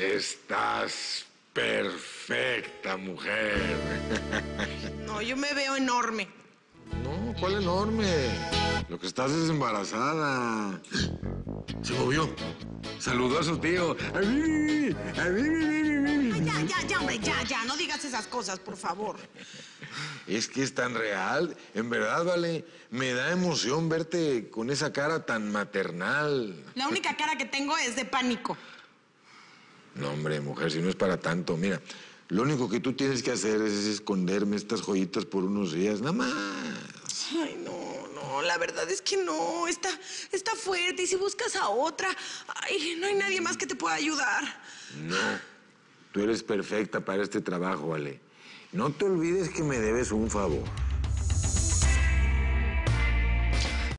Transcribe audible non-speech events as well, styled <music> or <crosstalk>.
Estás perfecta, mujer. <laughs> No, yo me veo enorme. No, ¿cuál enorme? Lo que estás es embarazada. Se movió. Saludó a su tío. Ya, ya, ya, hombre, ya, ya. No digas esas cosas, por favor. Es que es tan real. En verdad, vale. Me da emoción verte con esa cara tan maternal. La única cara que tengo es de pánico. No, hombre, mujer, si no es para tanto. Mira, lo único que tú tienes que hacer es esconderme estas joyitas por unos días, nada más. Ay, no, no, la verdad es que no. Está, está fuerte. Y si buscas a otra, ay, no hay nadie más que te pueda ayudar. No, tú eres perfecta para este trabajo, Ale. No te olvides que me debes un favor.